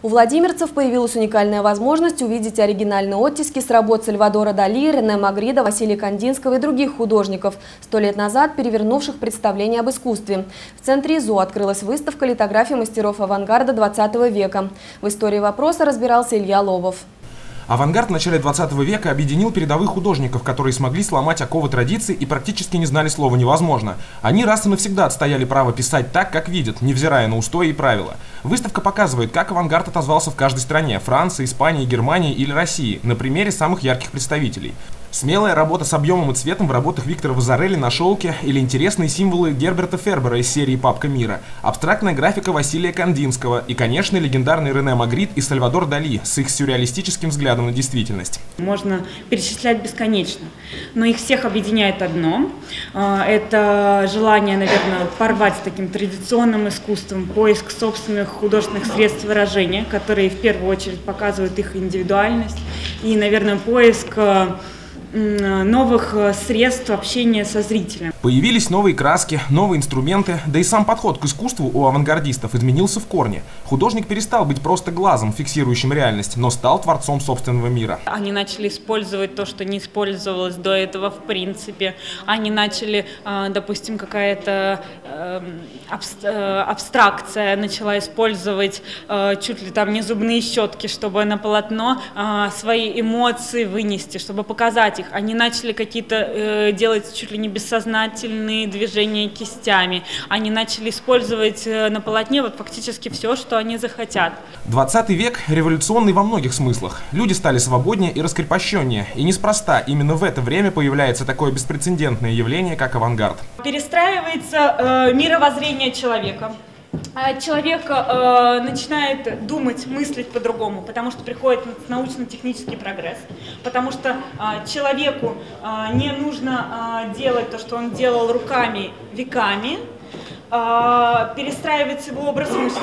У владимирцев появилась уникальная возможность увидеть оригинальные оттиски с работ Сальвадора Дали, Рене Магрида, Василия Кандинского и других художников, сто лет назад перевернувших представление об искусстве. В центре ИЗО открылась выставка литографий мастеров авангарда 20 века. В истории вопроса разбирался Илья Ловов. Авангард в начале 20 века объединил передовых художников, которые смогли сломать оковы традиций и практически не знали слова «невозможно». Они раз и навсегда отстояли право писать так, как видят, невзирая на устои и правила. Выставка показывает, как авангард отозвался в каждой стране – Франции, Испании, Германии или России, на примере самых ярких представителей. Смелая работа с объемом и цветом в работах Виктора Вазарелли на шелке или интересные символы Герберта Фербера из серии «Папка мира», абстрактная графика Василия Кандинского и, конечно, легендарный Рене Магрит и Сальвадор Дали с их сюрреалистическим взглядом на действительность. Можно перечислять бесконечно, но их всех объединяет одно. А, это желание, наверное, порвать с таким традиционным искусством, поиск собственных художественных средств выражения, которые в первую очередь показывают их индивидуальность, и, наверное, поиск а, новых э, средств общения со зрителем. Появились новые краски, новые инструменты, да и сам подход к искусству у авангардистов изменился в корне. Художник перестал быть просто глазом, фиксирующим реальность, но стал творцом собственного мира. Они начали использовать то, что не использовалось до этого в принципе. Они начали, э, допустим, какая-то эм, э, абстракция начала использовать чуть ли там не зубные щетки, чтобы на полотно свои эмоции вынести, чтобы показать их. Они начали какие-то э, делать чуть ли не бессознательные движения кистями. Они начали использовать э, на полотне вот фактически все, что они захотят. 20 век революционный во многих смыслах. Люди стали свободнее и раскрепощеннее. И неспроста именно в это время появляется такое беспрецедентное явление, как авангард. Перестраивается э, мировоззрение человека. А человек э, начинает думать, мыслить по-другому, потому что приходит научно-технический прогресс, потому что э, человеку э, не нужно э, делать то, что он делал руками веками, э, перестраивается его образ мыслей,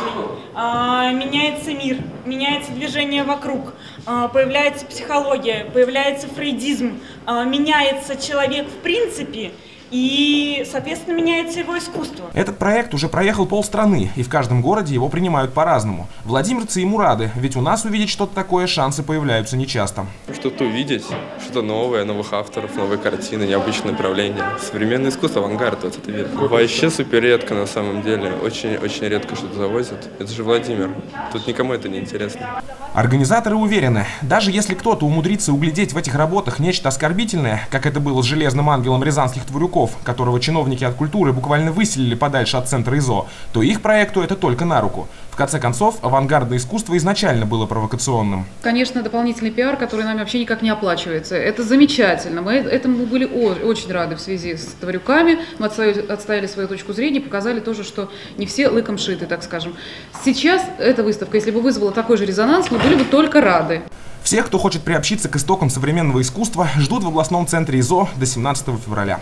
э, меняется мир, меняется движение вокруг, э, появляется психология, появляется фрейдизм, э, меняется человек в принципе, и, соответственно, меняется его искусство. Этот проект уже проехал полстраны, и в каждом городе его принимают по-разному. Владимирцы ему рады, ведь у нас увидеть что-то такое шансы появляются нечасто. Что-то увидеть, что-то новое, новых авторов, новые картины, необычное направление. Современное искусство, авангард 20 век. Вообще супер редко на самом деле. Очень-очень редко что-то завозят. Это же Владимир. Тут никому это не интересно. Организаторы уверены, даже если кто-то умудрится углядеть в этих работах нечто оскорбительное, как это было с железным ангелом рязанских тварюков, которого чиновники от культуры буквально выселили подальше от центра ИЗО, то их проекту это только на руку. В конце концов, авангардное искусство изначально было провокационным. Конечно, дополнительный пиар, который нами вообще никак не оплачивается. Это замечательно. Мы этому были очень рады в связи с тварюками. Мы отстояли свою точку зрения, показали тоже, что не все лыком шиты, так скажем. Сейчас эта выставка, если бы вызвала такой же резонанс, мы были бы только рады. Всех, кто хочет приобщиться к истокам современного искусства, ждут в областном центре ИЗО до 17 февраля.